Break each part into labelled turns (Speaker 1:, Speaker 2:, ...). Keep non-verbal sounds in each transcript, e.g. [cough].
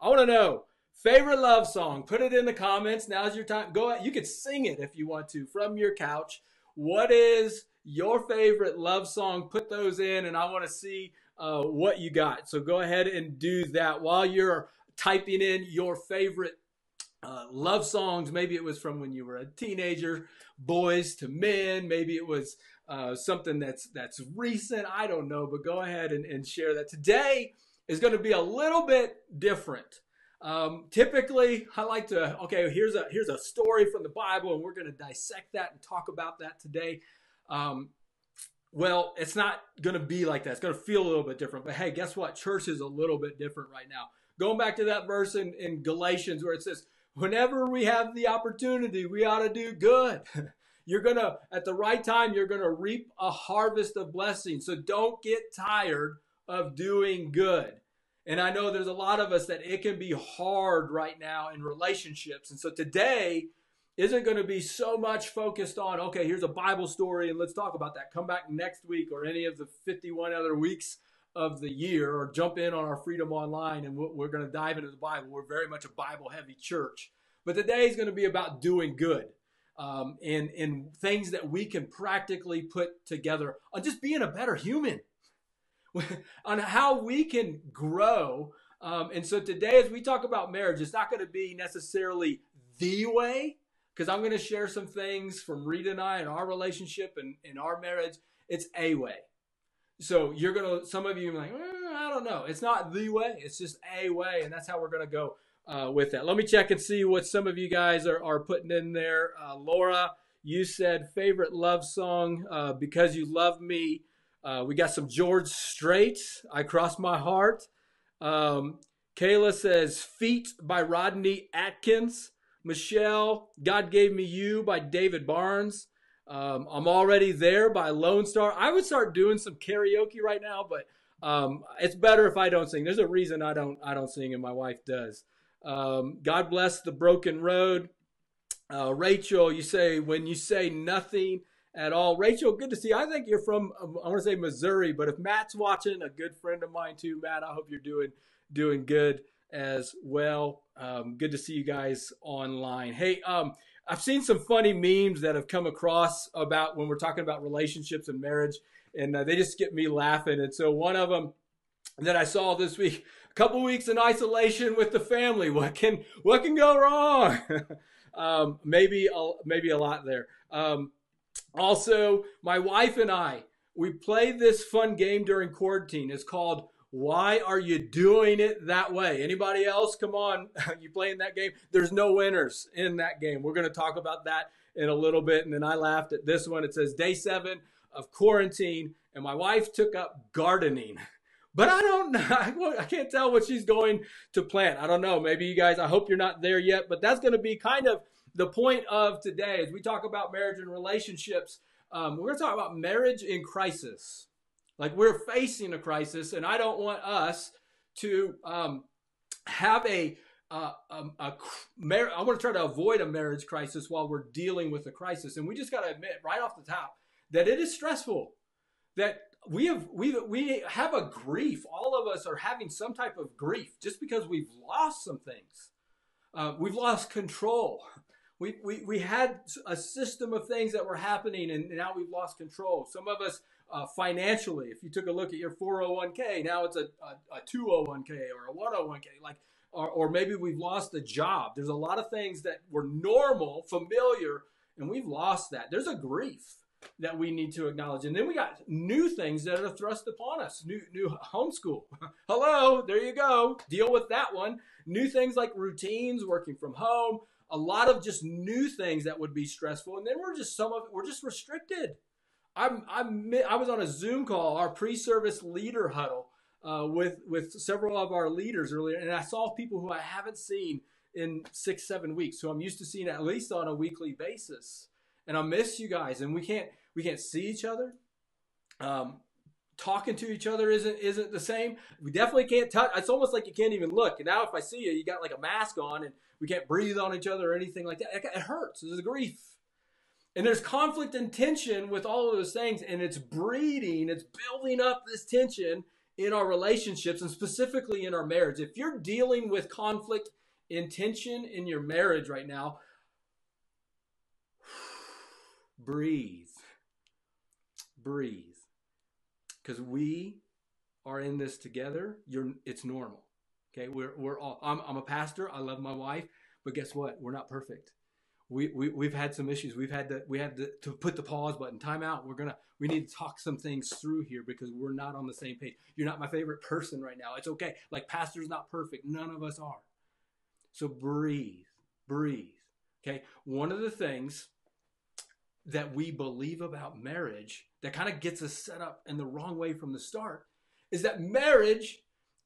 Speaker 1: I want to know favorite love song. Put it in the comments. Now's your time. Go ahead. You could sing it if you want to from your couch. What is your favorite love song? Put those in, and I want to see uh, what you got. So go ahead and do that while you're typing in your favorite uh, love songs. Maybe it was from when you were a teenager, Boyz II Men. Maybe it was uh, something that's that's recent. I don't know, but go ahead and, and share that. Today is going to be a little bit different. Um, typically, I like to okay. Here's a here's a story from the Bible, and we're going to dissect that and talk about that today. Um, well, it's not going to be like that. It's going to feel a little bit different. But hey, guess what? Church is a little bit different right now. Going back to that verse in, in Galatians where it says, whenever we have the opportunity, we ought to do good. [laughs] you're going to, at the right time, you're going to reap a harvest of blessings. So don't get tired of doing good. And I know there's a lot of us that it can be hard right now in relationships. And so today isn't going to be so much focused on, okay, here's a Bible story and let's talk about that. Come back next week or any of the 51 other weeks of the year or jump in on our Freedom Online and we're going to dive into the Bible. We're very much a Bible heavy church. But today is going to be about doing good um, and, and things that we can practically put together on just being a better human, [laughs] on how we can grow. Um, and so today, as we talk about marriage, it's not going to be necessarily the way, because I'm going to share some things from Rita and I and our relationship and, and our marriage. It's a way. So you're gonna. Some of you are like, mm, I don't know. It's not the way. It's just a way, and that's how we're gonna go uh, with that. Let me check and see what some of you guys are, are putting in there. Uh, Laura, you said favorite love song uh, because you love me. Uh, we got some George Strait. I cross my heart. Um, Kayla says feet by Rodney Atkins. Michelle, God gave me you by David Barnes. Um, I'm already there by Lonestar. I would start doing some karaoke right now, but um, it's better if I don't sing. There's a reason I don't I don't sing, and my wife does. Um, God bless the broken road. Uh, Rachel, you say when you say nothing at all. Rachel, good to see. You. I think you're from I want to say Missouri, but if Matt's watching, a good friend of mine too, Matt. I hope you're doing doing good as well. Um, good to see you guys online. Hey, um, I've seen some funny memes that have come across about when we're talking about relationships and marriage, and uh, they just get me laughing. And so one of them that I saw this week, a couple weeks in isolation with the family. What can what can go wrong? [laughs] um, maybe a, maybe a lot there. Um, also, my wife and I we played this fun game during quarantine. It's called why are you doing it that way? Anybody else? Come on, [laughs] you playing that game? There's no winners in that game. We're going to talk about that in a little bit. And then I laughed at this one. It says day seven of quarantine, and my wife took up gardening. [laughs] But I don't know. [laughs] I can't tell what she's going to plant. I don't know. Maybe you guys, I hope you're not there yet, but that's going to be kind of the point of today as we talk about marriage and relationships. Um, we're going to talk about marriage in crisis. Like we're facing a crisis, and I don't want us to um, have a, uh, um, I want to try to avoid a marriage crisis while we're dealing with a crisis. And we just got to admit right off the top that it is stressful. That we have we we have a grief. All of us are having some type of grief just because we've lost some things. Uh, we've lost control. We, we, we had a system of things that were happening and now we've lost control. Some of us uh, financially. If you took a look at your 401k, now it's a, a, a 201k or a 101k, like, or, or maybe we've lost a job. There's a lot of things that were normal, familiar, and we've lost that. There's a grief that we need to acknowledge. And then we got new things that are thrust upon us. New new homeschool. [laughs] Hello, there you go. Deal with that one. New things like routines, working from home, a lot of just new things that would be stressful. And then we're just some of we're just restricted. I'm, I'm, I was on a Zoom call, our pre-service leader huddle, uh, with with several of our leaders earlier, and I saw people who I haven't seen in six, seven weeks, who I'm used to seeing at least on a weekly basis, and I miss you guys. And we can't we can't see each other. Um, talking to each other isn't isn't the same. We definitely can't touch. It's almost like you can't even look. And now if I see you, you got like a mask on, and we can't breathe on each other or anything like that. It, hurts. There's grief. And there's conflict and tension with all of those things, and it's breeding, it's building up this tension in our relationships and specifically in our marriage. If you're dealing with conflict and tension in your marriage right now, [sighs] breathe. Breathe. Because we are in this together. You're, it's normal. Okay, we're, we're all, I'm, I'm a pastor. I love my wife, but guess what? We're not perfect we, we we've had some issues. We've had to we had to, to put the pause button, time out. We're gonna we need to talk some things through here because we're not on the same page. You're not my favorite person right now. It's okay. Like pastor's not perfect. None of us are. So breathe, breathe. Okay. One of the things that we believe about marriage that kind of gets us set up in the wrong way from the start is that marriage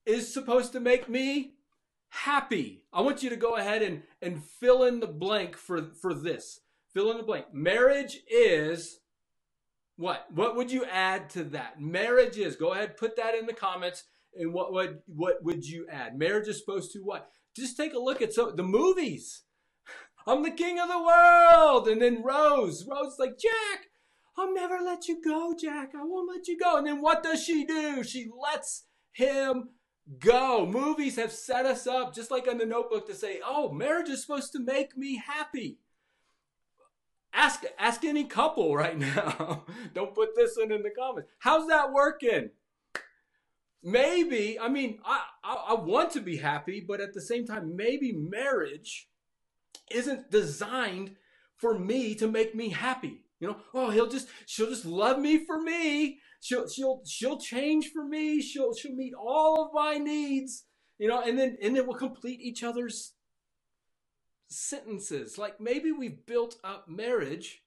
Speaker 1: is supposed to make me happy. I want you to go ahead and, and fill in the blank for, for this. Fill in the blank. Marriage is what? What would you add to that? Marriage is. Go ahead, put that in the comments. And what would what would you add? Marriage is supposed to what? Just take a look at some the movies. [laughs] I'm the king of the world. And then Rose, Rose like, Jack, I'll never let you go, Jack. I won't let you go. And then what does she do? She lets him go. Movies have set us up, just like on the notebook, to say, oh, marriage is supposed to make me happy. Ask, ask any couple right [laughs] now. Don't put this one in the comments. How's that working? Maybe, I mean, I, I, I want to be happy, but at the same time, maybe marriage isn't designed for me to make me happy. You know, oh, he'll just, she'll just love me for me she'll she'll she'll change for me. She'll she'll meet all of my needs. You know, and then and then we'll complete each other's sentences. Like maybe we've built up marriage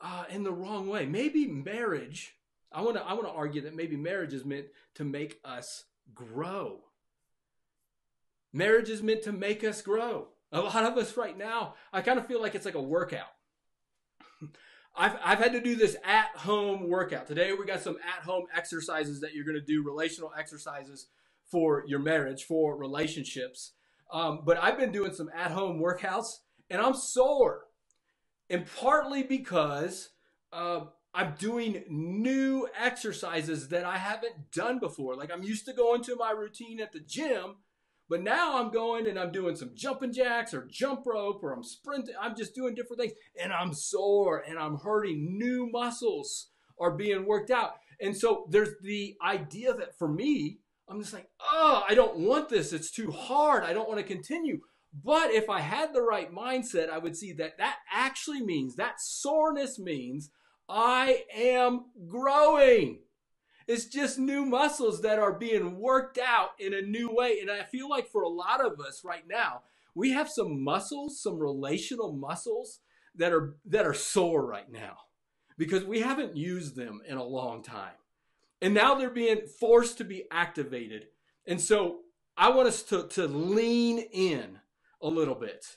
Speaker 1: uh, in the wrong way. Maybe marriage. I want to I want to argue that maybe marriage is meant to make us grow. Marriage is meant to make us grow. A lot of us right now, I kind of feel like it's like a workout. [laughs] I've, I've had to do this at home workout. Today we got some at home exercises that you're going to do, relational exercises for your marriage, for relationships. Um, but I've been doing some at home workouts and I'm sore. And partly because uh, I'm doing new exercises that I haven't done before. Like I'm used to going to my routine at the gym but now I'm going and I'm doing some jumping jacks or jump rope or I'm sprinting. I'm just doing different things and I'm sore and I'm hurting. New muscles are being worked out. And so there's the idea that for me, I'm just like, oh, I don't want this. It's too hard. I don't want to continue. But if I had the right mindset, I would see that that actually means, that soreness means I am growing. It's just new muscles that are being worked out in a new way. And I feel like for a lot of us right now, we have some muscles, some relational muscles that are that are sore right now because we haven't used them in a long time. And now they're being forced to be activated. And so I want us to, to lean in a little bit.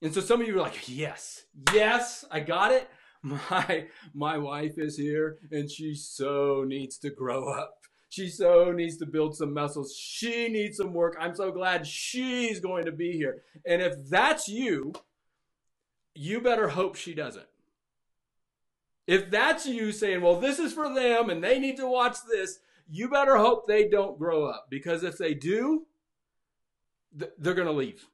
Speaker 1: And so some of you are like, yes, yes, I got it [laughs] my my wife is here and she so needs to grow up. She so needs to build some muscles. She needs some work. I'm so glad she's going to be here. And if that's you, you better hope she doesn't. If that's you saying, well, this is for them and they need to watch this, you better hope they don't grow up. Because if they do, they're going to leave.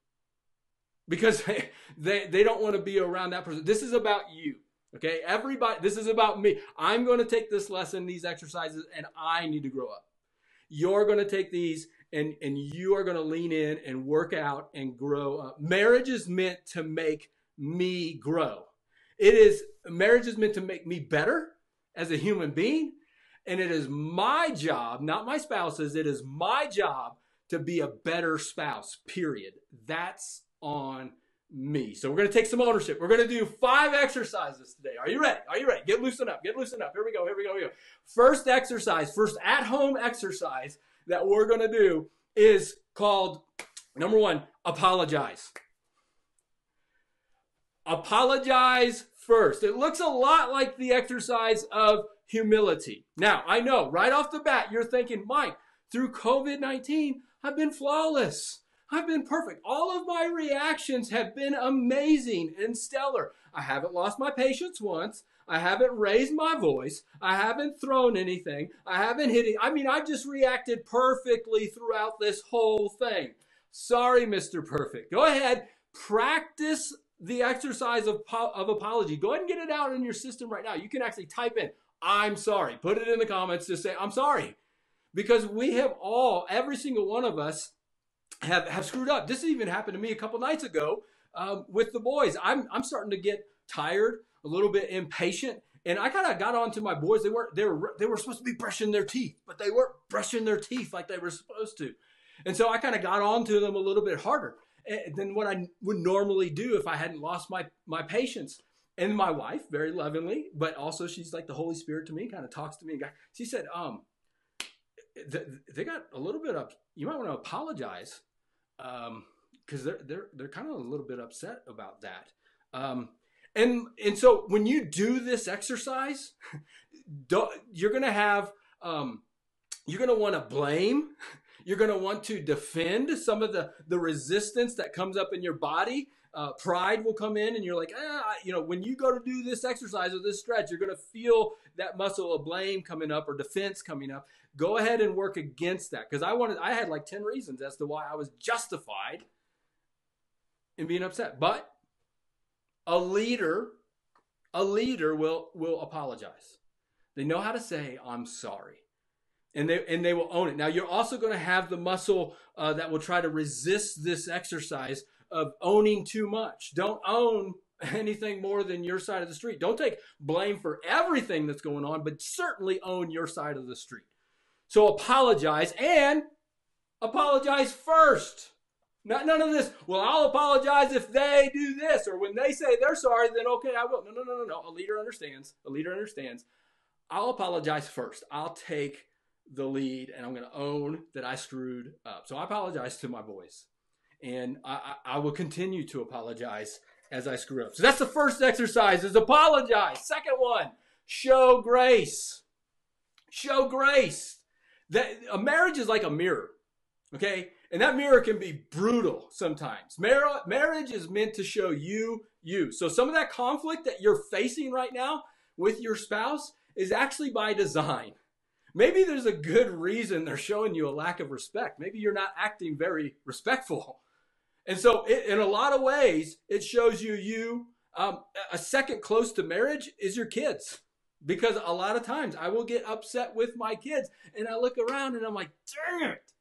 Speaker 1: Because [laughs] they, they, they don't want to be around that person. This is about you. Okay, everybody, this is about me. I'm going to take this lesson, these exercises, and I need to grow up. You're going to take these and, and you are going to lean in and work out and grow up. Marriage is meant to make me grow. It is, marriage is meant to make me better as a human being. And it is my job, not my spouse's, it is my job to be a better spouse, period. That's on me. So we're going to take some ownership. We're going to do five exercises today. Are you ready? Are you ready? Get loosened up. Get loosened up. Here we go. Here we go. Here we go. First exercise, first at home exercise that we're going to do is called number one, apologize. Apologize first. It looks a lot like the exercise of humility. Now, I know right off the bat, you're thinking, Mike, through COVID 19, I've been flawless. I've been perfect. All of my reactions have been amazing and stellar. I haven't lost my patience once. I haven't raised my voice. I haven't thrown anything. I haven't hit it. I mean, I've just reacted perfectly throughout this whole thing. Sorry, Mr. Perfect. Go ahead, practice the exercise of, of apology. Go ahead and get it out in your system right now. You can actually type in, I'm sorry. Put it in the comments to say, I'm sorry. Because we have all, every single one of us, have, have screwed up. This even happened to me a couple nights ago um, with the boys. I'm, I'm starting to get tired, a little bit impatient. And I kind of got on to my boys. They weren't, they were, they were supposed to be brushing their teeth, but they weren't brushing their teeth like they were supposed to. And so I kind of got on to them a little bit harder than what I would normally do if I hadn't lost my, my patience. And my wife, very lovingly, but also she's like the Holy Spirit to me, kind of talks to me. She said, um, they got a little bit up. You might want to apologize because um, they're they're they're kind of a little bit upset about that. Um, and and so when you do this exercise, [laughs] you're gonna have um, you're gonna want to blame. [laughs] You're gonna want to defend some of the the resistance that comes up in your body. Uh, pride will come in, and you're like, ah, you know, when you go to do this exercise or this stretch, you're gonna feel that muscle of blame coming up or defense coming up. Go ahead and work against that because I wanted. I had like ten reasons as to why I was justified in being upset, but a leader, a leader will will apologize. They know how to say I'm sorry. And they, and they will own it. Now, you're also going to have the muscle uh, that will try to resist this exercise of owning too much. Don't own [laughs] anything more than your side of the street. Don't take blame for everything that's going on, but certainly own your side of the street. So apologize and apologize first. Not none of this. Well, I'll apologize if they do this, or when they say they're sorry, then okay, I will. No, no, no, no, no. A leader understands. A leader understands. I'll apologize first. I'll take the lead, and I'm going to own that I screwed up. So I apologize to my boys, and I, I, will continue to apologize as I screw up. So that's the first exercise: is apologize. Second one, show grace. Show grace. That a marriage is like a mirror. Okay? And that mirror can be brutal sometimes. Mar- marriage is meant to show you you. So some of that conflict that you're facing right now with your spouse is actually by design. Maybe there's a good reason they're showing you a lack of respect. Maybe you're not acting very respectful. And so, it, in a lot of ways, it shows you you. Um, a second close to marriage is your kids. Because a lot of times I will get upset with my kids and I look around and I'm like, dang it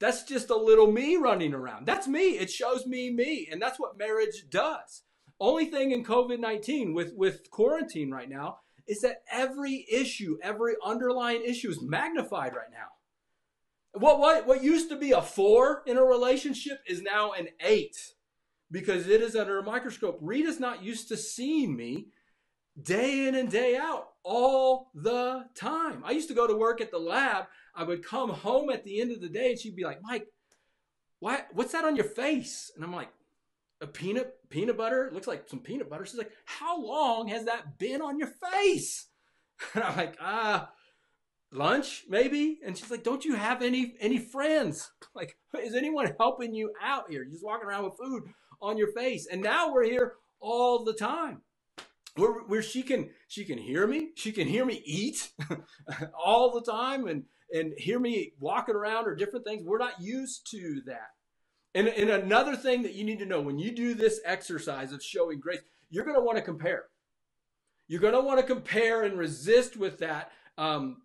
Speaker 1: that's just a little me running around. That's me. It shows me me. And that's what marriage does. Only thing in COVID 19 with, with quarantine right now is that every issue, every underlying issue is magnified right now. What, what, what used to be a four in a relationship is now an eight because it is under a microscope. Rita's not used to seeing me day in and day out all the time. I used to go to work at the lab I would come home at the end of the day and she'd be like, Mike, why, what's that on your face? And I'm like, a peanut peanut butter. It looks like some peanut butter. She's like, how long has that been on your face? [laughs] And I'm like, ah, lunch maybe. And she's like, don't you have any any friends? [laughs] Like, is anyone helping you out here? You're just walking around with food on your face. And now we're here all the time. Where, where she can she can hear me, she can hear me eat [laughs] all the time, and and hear me walking around or different things. We're not used to that. And, and another thing that you need to know when you do this exercise of showing grace, you're going to want to compare. You're going to want to compare and resist with that um,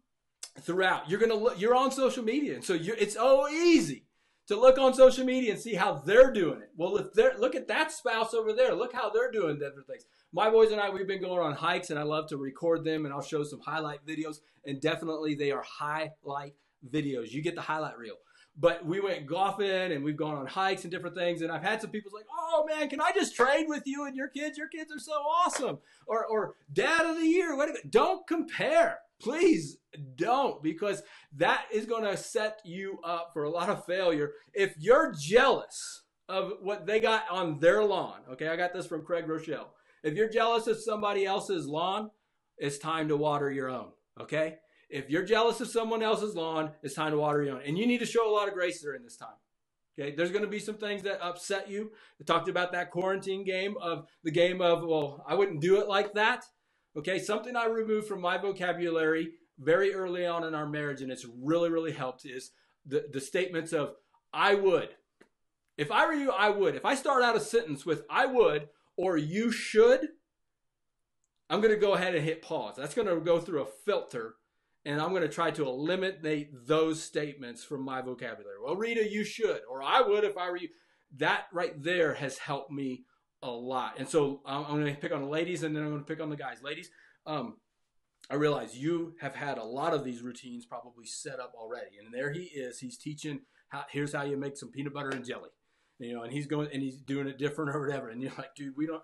Speaker 1: throughout. You're to look, you're on social media, and so you it's so easy to look on social media and see how they're doing it. Well, if they're look at that spouse over there, look how they're doing different things my boys and I, we've been going on hikes, and I love to record them, and I'll show some highlight videos. And definitely, they are highlight videos. You get the highlight reel. But we went golfing, and we've gone on hikes and different things. And I've had some people like, "Oh man, can I just trade with you and your kids? Your kids are so awesome." Or, or Dad of the Year. Wait Don't compare, please. Don't because that is going to set you up for a lot of failure. If you're jealous of what they got on their lawn, okay, I got this from Craig Groeschel if you're jealous of somebody else's lawn, it's time to water your own. Okay? If you're jealous of someone else's lawn, it's time to water your own. And you need to show a lot of grace during this time. Okay, there's going to be some things that upset you. I talked about that quarantine game of the game of, well, I wouldn't do it like that. Okay, something I removed from my vocabulary very early on in our marriage, and it's really, really helped is the, the statements of I would. If I were you, I would. If I start out a sentence with I would or you should, I'm going to go ahead and hit pause. That's going to go through a filter and I'm going to try to eliminate those statements from my vocabulary. Well, Rita, you should, or I would if I were you. That right there has helped me a lot. And so I'm, I'm going to pick on the ladies and then I'm going to pick on the guys. Ladies, um, I realize you have had a lot of these routines probably set up already. And there he is. He's teaching how, here's how you make some peanut butter and jelly. You know, and he's going and he's doing it different [laughs] or whatever. And you're like, dude, we don't.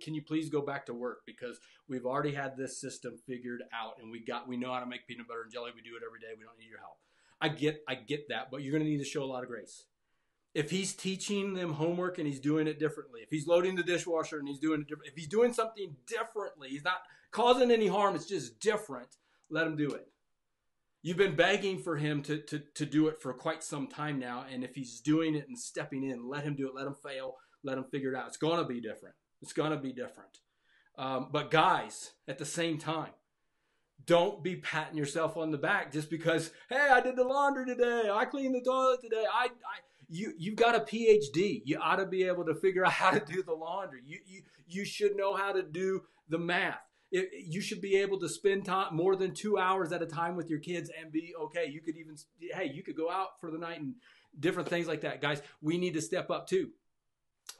Speaker 1: Can you please go back to work because we've already had this system figured out and we got we know how to make peanut butter and jelly. We do it every day. We don't need your help. I get I get that, but you're going to need to show a lot of grace if he's teaching them homework and he's doing it differently, if he's loading the dishwasher and he's doing it if he's doing something differently, he's not causing any harm, it's just different, let him do it. You've been begging for him to, to, to do it for quite some time now. And if he's doing it and stepping in, let him do it, let him fail, let him figure it out. It's going to be different. It's going to be different. Um, but guys, at the same time, don't be patting yourself on the back just because, hey, I did the laundry today. I cleaned the toilet today. I, I you you've got a PhD. You ought to be able to figure out [laughs] how to do the laundry. You you you should know how to do the math. It, you should be able to spend time more than two hours at a time with your kids and be okay. You could even hey, you could go out for the night and different things like that, guys. We need to step up too.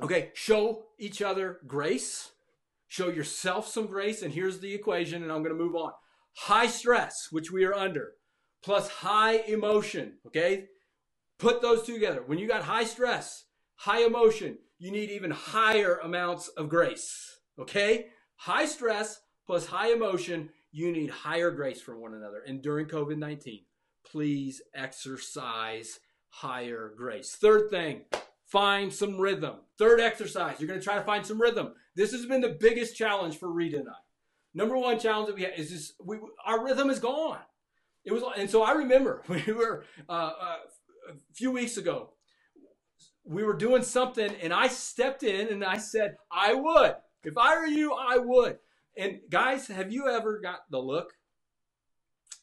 Speaker 1: Okay, show each other grace. Show yourself some grace. And here's the equation, and I'm going to move on. High stress, which we are under, plus high emotion. Okay, Put those two together. When you got high stress, high emotion, you need even higher amounts of grace. Okay? High stress plus high emotion, you need higher grace from one another. And during COVID 19, please exercise higher grace. Third thing, find some rhythm. Third exercise, you're going to try to find some rhythm. This has been the biggest challenge for Rita and I. Number one challenge that we have is just we, our rhythm is gone. It was, and so I remember when [laughs] we were uh, uh, a few weeks ago, we were doing something and I stepped in and I said, I would. If I were you, I would. And guys, have you ever got the look?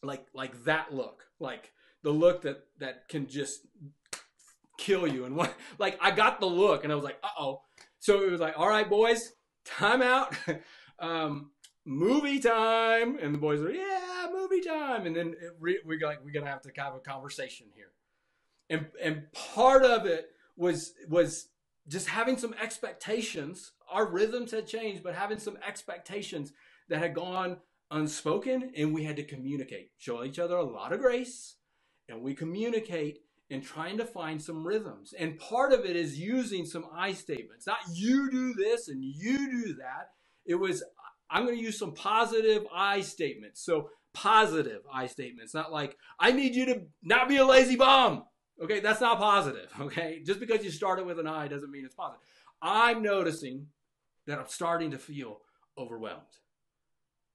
Speaker 1: Like like that look. Like the look that that can just kill you. And what [laughs] like I got the look and I was like, uh-oh. So it was like, all right, boys, time out. [laughs] um, movie time. And the boys are, yeah, movie time. And then re- we got like, we're gonna have to have a conversation here and and part of it was was just having some expectations. Our rhythms had changed, but having some expectations that had gone unspoken, and we had to communicate, show each other a lot of grace, and we communicate and trying to find some rhythms. And part of it is using some I statements, not you do this and you do that. It was I'm going to use some positive I statements. So positive I statements, not like I need you to not be a lazy bum. Okay, that's not positive. [laughs] Okay, just because you started with an I doesn't mean it's positive. I'm noticing that I'm starting to feel overwhelmed.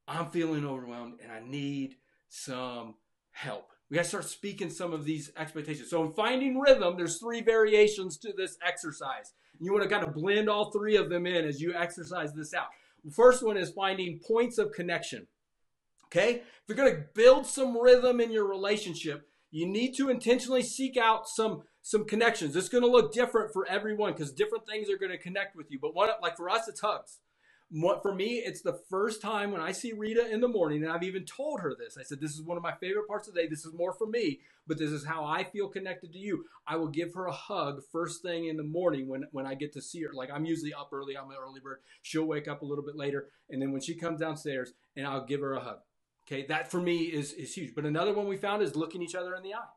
Speaker 1: I'm feeling overwhelmed and I need some help. We got to start speaking some of these expectations. So, in finding rhythm, there's three variations to this exercise. You want to kind of blend all three of them in as you exercise this out. The first one is finding points of connection. Okay? If you're going to build some rhythm in your relationship, you need to intentionally seek out some some connections. It's going to look different for everyone because different things are going to connect with you. But one, like for us, it's hugs. What, for me, it's the first time when I see Rita in the morning, and I've even told her this. I said, This is one of my favorite parts of the day. This is more for me, but this is how I feel connected to you. I will give her a hug first thing in the morning when, when I get to see her. Like I'm usually up early, I'm an early bird. She'll wake up a little bit later, and then when she comes downstairs, and I'll give her a hug. Okay, that for me is is huge. But another one we found is looking each other in the eye.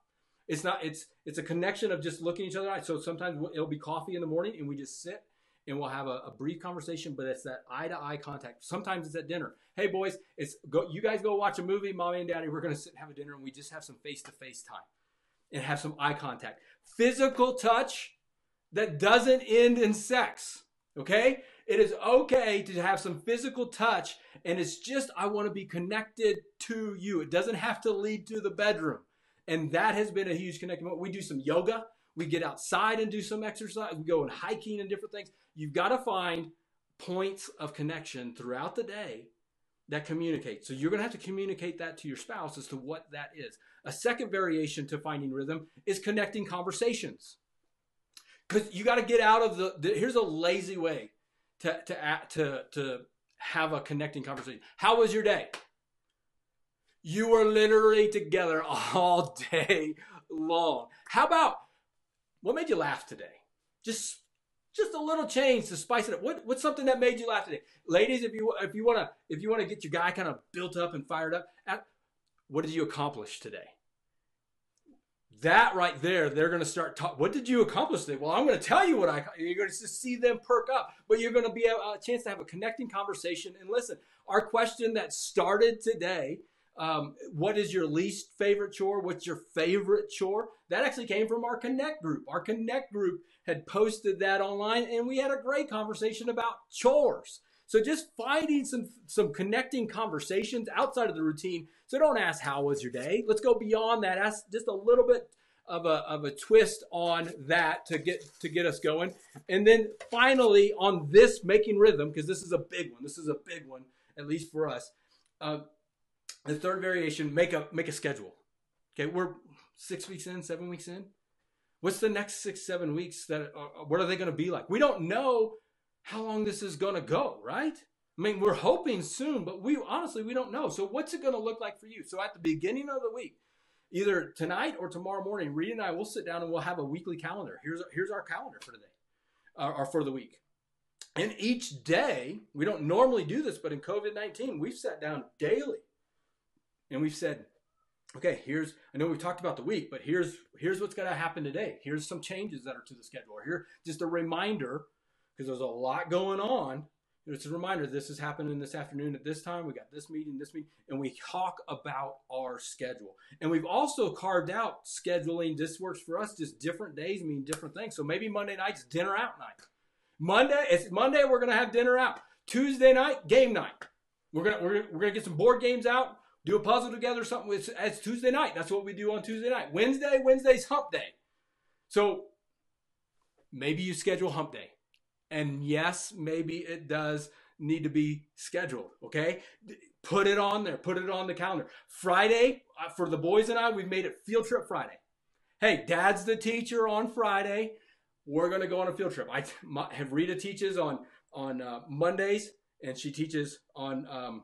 Speaker 1: It's not. It's it's a connection of just looking each other in the eye. So sometimes it'll be coffee in the morning, and we just sit and we'll have a, a brief conversation. But it's that eye to eye contact. Sometimes it's at dinner. Hey boys, it's go. You guys go watch a movie. Mommy and Daddy, we're gonna sit and have a dinner, and we just have some face to face time, and have some eye contact. Physical touch that doesn't end in sex. Okay, it is okay to have some physical touch, and it's just, I want to be connected to you. It doesn't have to lead to the bedroom. And that has been a huge connection. We do some yoga, we get outside and do some exercise, we go and hiking and different things. You've got to find points of connection throughout the day that communicate. So you're going to have to communicate that to your spouse as to what that is. A second variation to finding rhythm is connecting conversations. Because you got to get out of the, the, here's a lazy way to, to, to, to have a connecting conversation. How was your day? You were literally together all day long. How about what made you laugh today? Just just a little change to spice it up. What, what's something that made you laugh today, ladies? If you if you wanna if you wanna get your guy kind of built up and fired up, what did you accomplish today? That right there, they're going to start talking. What did you accomplish today? Well, I'm going to tell you what I. You're going to just see them perk up, but you're going to be a, a chance to have a connecting conversation. And listen, our question that started today um, what is your least favorite chore? What's your favorite chore? That actually came from our Connect group. Our Connect group had posted that online, and we had a great conversation about chores. So just finding some some connecting conversations outside of the routine. So don't ask how was your day. Let's go beyond that. Ask just a little bit of a, of a twist on that to get to get us going. And then finally on this making rhythm, because this is a big one. This is a big one, at least for us. Uh, the third variation, make a make a schedule. Okay, we're six weeks in, seven weeks in. What's the next six, seven weeks? That uh, what are they going to be like? We don't know how long this is going to go, right? I mean, we're hoping soon, but we honestly we don't know. So, what's it going to look like for you? So, at the beginning of the week, either tonight or tomorrow morning, Reed and I will sit down and we'll have a weekly calendar. Here's here's our calendar for today, uh, or for the week. And each day, we don't normally do this, but in COVID nineteen, we've sat down daily and we've said, okay, here's I know we've talked about the week, but here's here's what's going to happen today. Here's some changes that are to the schedule. Here, just a reminder because there's a lot going on. It's a reminder this is happening this afternoon at this time. We got this meeting, this meeting, and we talk about our schedule. And we've also carved out scheduling. This works for us. Just different days mean different things. So maybe Monday night's dinner out night. Monday, it's Monday. We're gonna have dinner out. Tuesday night, game night. We're gonna we're, we're gonna get some board games out do a puzzle together, something. It's, it's Tuesday night. That's what we do on Tuesday night. Wednesday, Wednesday's hump day. So maybe you schedule hump day. And yes, maybe it does need to be scheduled. Okay. Put it on there. Put it on the calendar. Friday, uh, for the boys and I, we've made it field trip Friday. Hey, dad's the teacher on Friday. We're going to go on a field trip. I have Rita teaches on on uh, Mondays, and she teaches on um,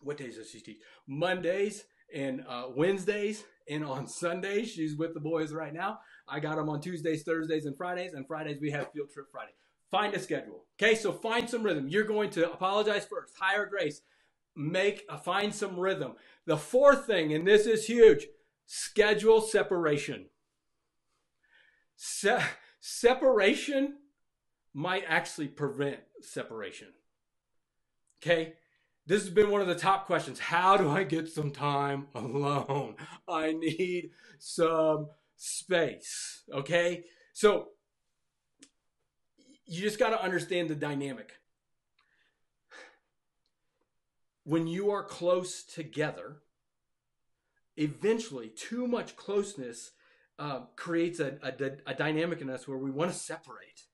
Speaker 1: what days does she teach? Mondays and uh, Wednesdays, and on Sundays she's with the boys right now. I got them on Tuesdays, Thursdays, and Fridays, and Fridays we have field trip Friday. Find a schedule. Okay, so find some rhythm. You're going to apologize first, higher grace, make uh, find some rhythm. The fourth thing, and this is huge, schedule separation. Se- separation might actually prevent separation. Okay, this has been one of the top questions. How do I get some time [laughs] alone? I need some space. Okay? So you just got to understand the dynamic. When you are close together, eventually too much closeness uh, creates a, a, a dynamic in us where we want to separate.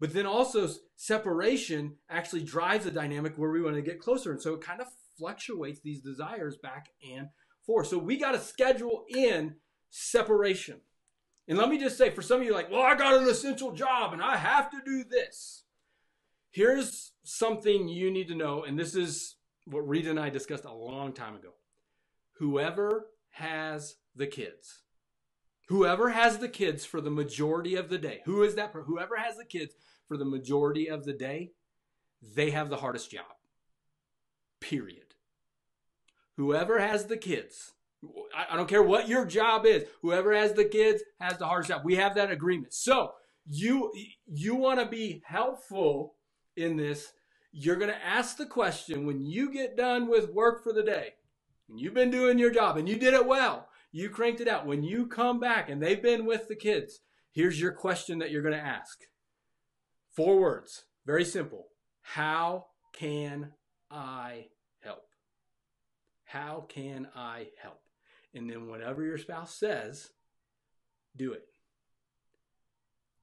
Speaker 1: But then also separation actually drives a dynamic where we want to get closer. And so it kind of fluctuates these desires back and forth. So we got to schedule in separation. And let me just say, for some of you, like, well, I got an essential job and I have to do this. Here's something you need to know, and this is what Rita and I discussed a long time ago. Whoever has the kids, whoever has the kids for the majority of the day, who is that? Whoever has the kids for the majority of the day, they have the hardest job. Period. Whoever has the kids, I don't care what your job is, whoever has the kids has the hardest job. We have that agreement. So you you want to be helpful in this. You're going to ask the question when you get done with work for the day, and you've been doing your job and you did it well, you cranked it out. When you come back and they've been with the kids, here's your question that you're going to ask. Four words. Very simple. How can I help? How can I help? And then whatever your spouse says, do it.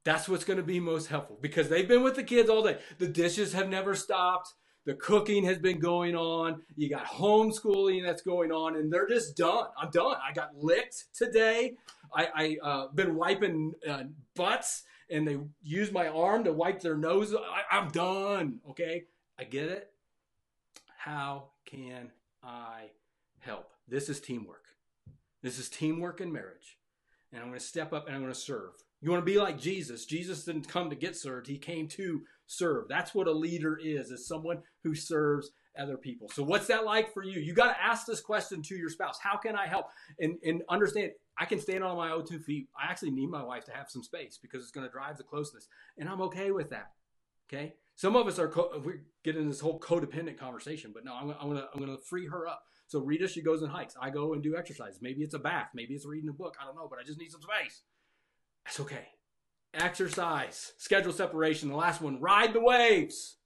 Speaker 1: That's what's going to be most helpful because they've been with the kids all day. The dishes have never stopped. The cooking has been going on. You got homeschooling that's going on, and they're just done. I'm done. I got licked today. I, I uh, been wiping uh, butts, and they use my arm to wipe their nose. I, I'm done. Okay, I get it. How can I help? This is teamwork. This is teamwork in marriage. And I'm going to step up and I'm going to serve. You want to be like Jesus. Jesus didn't come to get served. He came to serve. That's what a leader is, is someone who serves other people. So what's that like for you? You got to ask this question to your spouse. How can I help? And, and understand I can stand on my own two feet. I actually need my wife to have some space because it's going to drive the closeness. And I'm okay with that. Okay. Some of us are, co- we're getting this whole codependent conversation, but no, I'm, I'm going to, I'm going to free her up. So Rita, she goes and hikes. I go and do exercise. Maybe it's a bath. Maybe it's reading a book. I don't know, but I just need some space. That's okay. Exercise, schedule separation. The last one, ride the waves.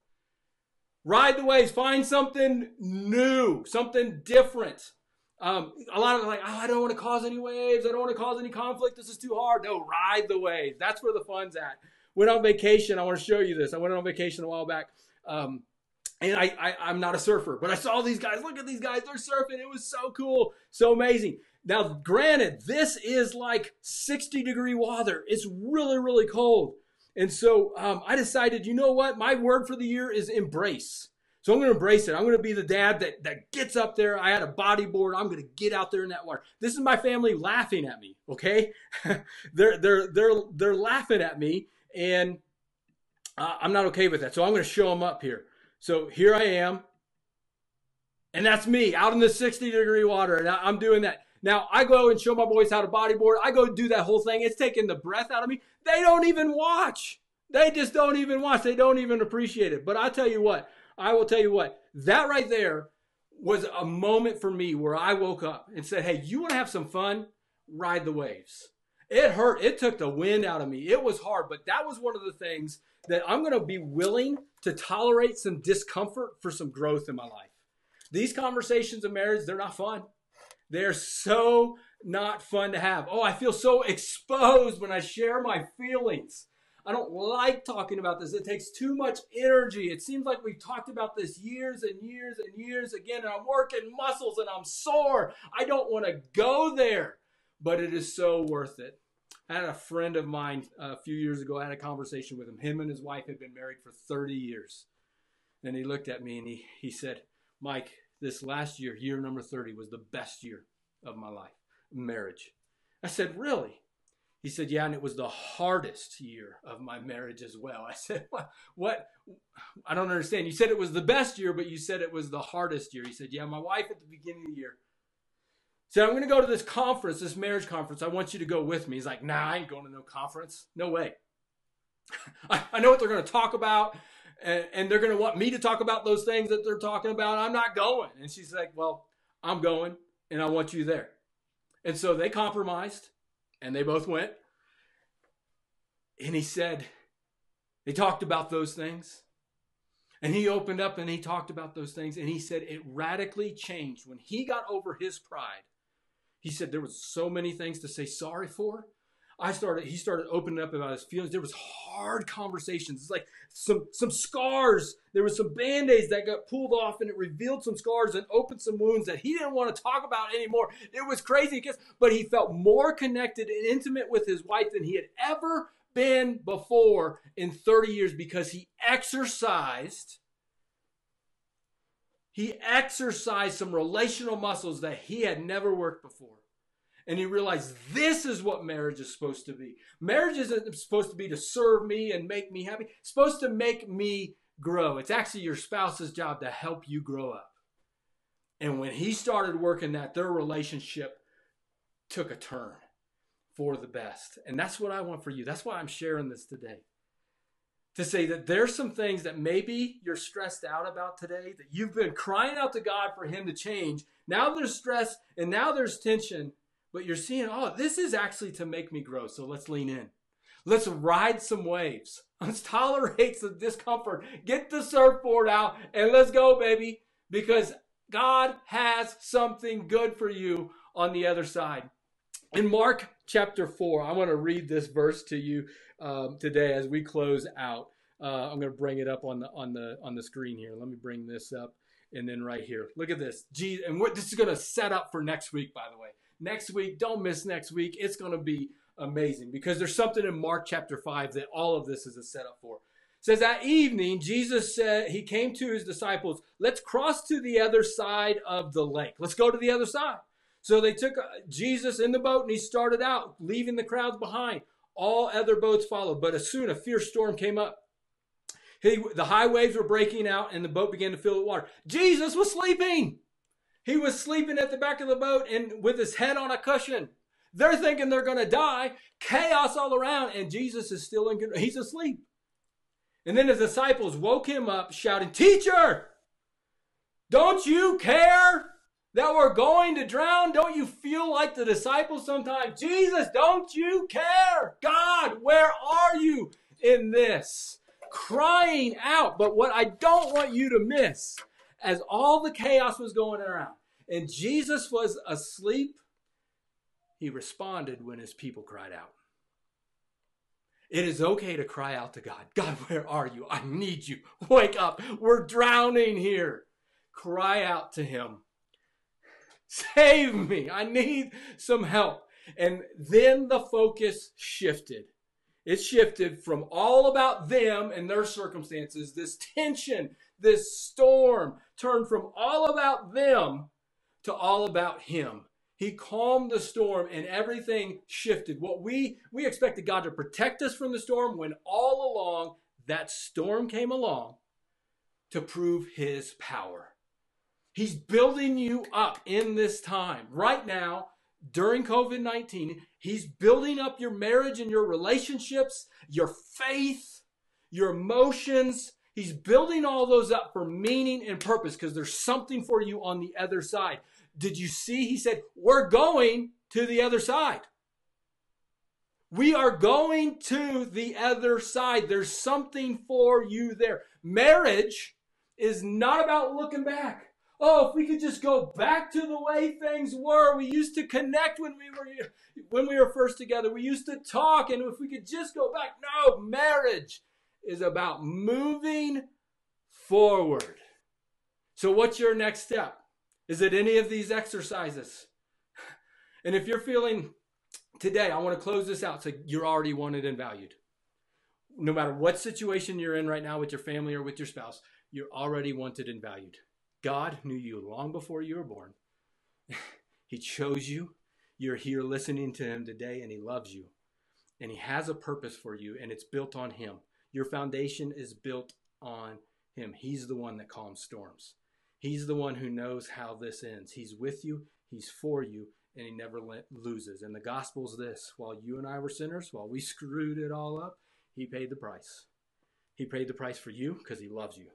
Speaker 1: Ride the waves. Find something new, something different. Um, a lot of them like, oh, I don't want to cause any waves. I don't want to cause any conflict. This is too hard. No, ride the waves. That's where the fun's at. Went on vacation. I want to show you this. I went on vacation a while back. Um, and I, I, am not a surfer, but I saw these guys. Look at these guys. They're surfing. It was so cool. So amazing. Now, granted, this is like 60 degree water. It's really, really cold. And so um, I decided, you know what? My word for the year is embrace. So I'm going to embrace it. I'm going to be the dad that, that gets up there. I had a bodyboard. I'm going to get out there in that water. This is my family laughing at me. Okay. [laughs] they're, they're, they're, they're laughing at me and uh, I'm not okay with that. So I'm going to show them up here. So here I am. And that's me out in the 60 degree water. And I'm doing that. Now I go and show my boys how to bodyboard. I go do that whole thing. It's taking the breath out of me. They don't even watch. They just don't even watch. They don't even appreciate it. But I tell you what, I will tell you what, that right there was a moment for me where I woke up and said, Hey, you want to have some fun? Ride the waves. It hurt. It took the wind out of me. It was hard, but that was one of the things that I'm going to be willing to tolerate some discomfort for some growth in my life. These conversations of marriage, they're not fun. They're so not fun to have. Oh, I feel so exposed when I share my feelings. I don't like talking about this. It takes too much energy. It seems like we've talked about this years and years and years again, and I'm working muscles and I'm sore. I don't want to go there, but it is so worth it. I had a friend of mine a few years ago. I had a conversation with him. Him and his wife had been married for 30 years. And he looked at me and he, he said, Mike, this last year, year number 30, was the best year of my life, marriage. I said, Really? He said, Yeah, and it was the hardest year of my marriage as well. I said, [laughs] What? what? I don't understand. You said it was the best year, but you said it was the hardest year. He said, Yeah, my wife at the beginning of the year said, I'm going to go to this conference, this marriage conference. I want you to go with me. He's like, Nah, I ain't going to no conference. No way. [laughs] I, I know what they're going to talk about and, and they're going to want me to talk about those things that they're talking about. I'm not going. And she's like, Well, I'm going and I want you there. And so they compromised and they both went. And he said, They talked about those things. And he opened up and he talked about those things. And he said it radically changed when he got over his pride. He said there was so many things to say sorry for I started, he started opening up about his feelings. There was hard conversations. It's like some, some scars. There was some band-aids that got pulled off and it revealed some scars and opened some wounds that he didn't want to talk about anymore. It was crazy, but he felt more connected and intimate with his wife than he had ever been before in 30 years because he exercised he exercised some relational muscles that he had never worked before and he realized this is what marriage is supposed to be. Marriage isn't supposed to be to serve me and make me happy. It's supposed to make me grow. It's actually your spouse's job to help you grow up. And when he started working that, their relationship took a turn for the best. And that's what I want for you. That's why I'm sharing this today. To say that there's some things that maybe you're stressed out about today, that you've been crying out to God for Him to change. Now there's stress and now there's tension but you're seeing, oh, this is actually to make me grow. So let's lean in. Let's ride some waves. [laughs] Let's tolerate some discomfort. Get the surfboard out and let's go, baby. Because God has something good for you on the other side. In Mark chapter 4, I want to read this verse to you um, today as we close out. Uh, I'm going to bring it up on the on the on the screen here. Let me bring this up, and then right here, look at this. Jesus, and what this is going to set up for next week. By the way, next week, don't miss next week. It's going to be amazing because there's something in Mark chapter five that all of this is a setup for. It says that evening, Jesus said he came to his disciples. Let's cross to the other side of the lake. Let's go to the other side. So they took uh, Jesus in the boat and he started out, leaving the crowds behind. All other boats followed, but as soon a fierce storm came up. He, the high waves were breaking out and the boat began to fill with water. Jesus was sleeping. He was sleeping at the back of the boat and with his head on a cushion. They're thinking they're going to die. Chaos all around, and Jesus is still in. He's asleep. And then his disciples woke him up, shouting, "Teacher, don't you care that we're going to drown? Don't you feel like the disciples sometimes? Jesus, don't you care? God, where are you in this?" Crying out. But what I don't want you to miss, as all the chaos was going around, and Jesus was asleep he responded when his people cried out. It is okay to cry out to God God, where are you? I need you. Wake up. We're drowning here. Cry out to Him. Save me. I need some help. And then the focus shifted. It shifted from all about them and their circumstances, this tension, this storm, turned from all about them to all about Him he calmed the storm and everything shifted. What we we expected God to protect us from the storm when all along that storm came along to prove his power. He's building you up in this time. Right now, during COVID 19, he's building up your marriage and your relationships, your faith, your emotions. He's building all those up for meaning and purpose because there's something for you on the other side. Did you see? He said, We're going to the other side. We are going to the other side. There's something for you there. Marriage is not about looking back. Oh, if we could just go back to the way things were. We used to connect when we were when we were first together. We used to talk and if we could just go back. No, marriage is about moving forward. So what's your next step? Is it any of these exercises? And if you're feeling today, I want to close this out so you're already wanted and valued. No matter what situation you're in right now with your family or with your spouse, you're already wanted and valued. God knew you long before you were born. [laughs] he chose you. You're here listening to Him today, and He loves you. And He has a purpose for you, and it's built on Him. Your foundation is built on Him. He's the one that calms storms. He's the one who knows how this ends. He's with you, He's for you, and He never loses. And the gospel is this while you and I were sinners, while we screwed it all up, He paid the price. He paid the price for you because He loves you,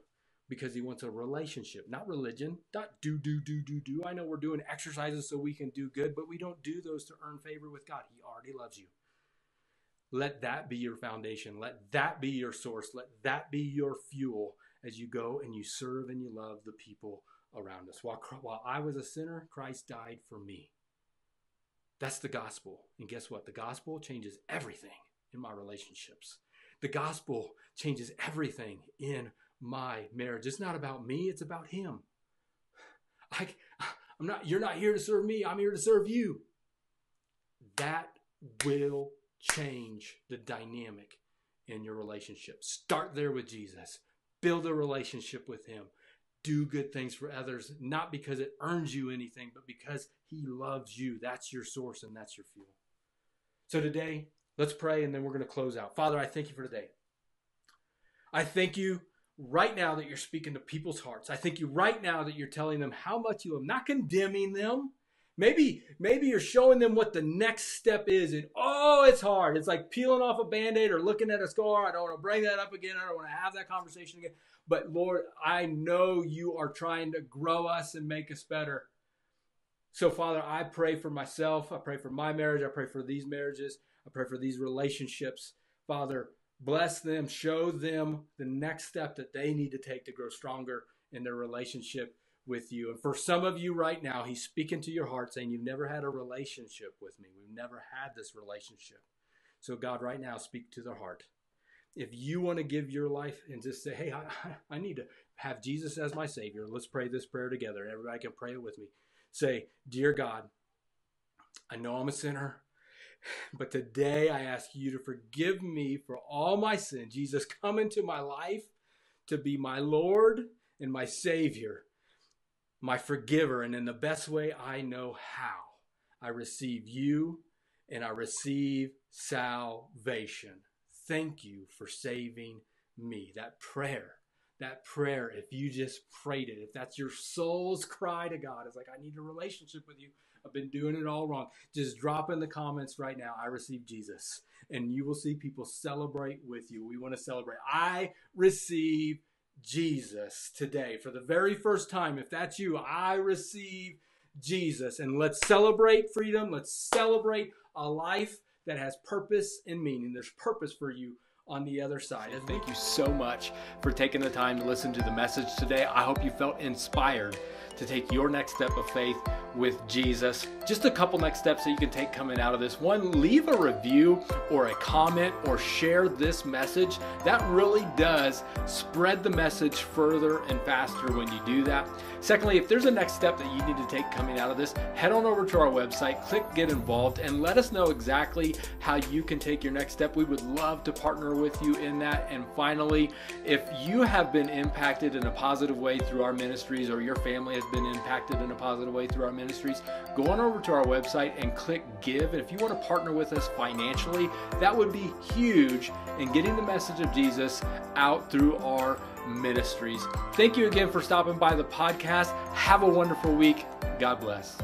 Speaker 1: because He wants a relationship, not religion, not do, do, do, do, do. I know we're doing exercises so we can do good, but we don't do those to earn favor with God. He already loves you. Let that be your foundation. Let that be your source. Let that be your fuel as you go and you serve and you love the people around us. While, while I was a sinner, Christ died for me. That's the gospel. And guess what? The gospel changes everything in my relationships. The gospel changes everything in my marriage. It's not about me, it's about him. I, I'm not, you're not here to serve me, I'm here to serve you. That will change the dynamic in your relationship. Start there with Jesus build a relationship with Him, do good things for others, not because it earns you anything, but because He loves you. That's your source and that's your fuel. So today, let's pray and then we're going to close out. Father, I thank you for today. I thank you right now that you're speaking to people's hearts. I thank you right now that you're telling them how much you love, not condemning them, Maybe, maybe you're showing them what the next step is, and oh, it's hard. It's like peeling off a band-aid or looking at a scar. I don't want to bring that up again. I don't want to have that conversation again. But Lord, I know you are trying to grow us and make us better. So, Father, I pray for myself. I pray for my marriage. I pray for these marriages. I pray for these relationships. Father, bless them, show them the next step that they need to take to grow stronger in their relationship with you. And for some of you right now, He's speaking to your heart saying, You've never had a relationship with me. We've never had this relationship. So, God, right now, speak to their heart. if you want to give your life and just say, hey, I, I need to have Jesus as my Savior, let's pray this prayer together. Everybody can pray it with me. Say, Dear God, I know I'm a sinner, but today I ask you to forgive me for all my sin. Jesus, come into my life to be my Lord and my Savior, my forgiver. And in the best way I know how, I receive you and I receive salvation. Thank you for saving me. That prayer, that prayer, if you just prayed it, if that's your soul's cry to God, it's like, I need a relationship with you. I've been doing it all wrong. Just drop in the comments right now, I receive Jesus. And you will see people celebrate with you. We want to celebrate. I receive Jesus today for the very first time. If that's you, I receive Jesus. And let's celebrate freedom. Let's celebrate a life that has purpose and meaning. There's purpose for you on the other side. Thank you so much for taking the time to listen to the message today. I hope you felt inspired to take your next step of faith with Jesus. Just a couple next steps that you can take coming out of this. One, leave a review or a comment or share this message. That really does spread the message further and faster when you do that. Secondly, if there's a next step that you need to take coming out of this, head on over to our website, click get involved, and let us know exactly how you can take your next step. We would love to partner with you in that. And finally, if you have been impacted in a positive way through our ministries or your family has been impacted in a positive way through our ministries, go on over to our website and click give. And if you want to partner with us financially, that would be huge in getting the message of Jesus out through our ministries. Thank you again for stopping by the podcast. Have a wonderful week. God bless.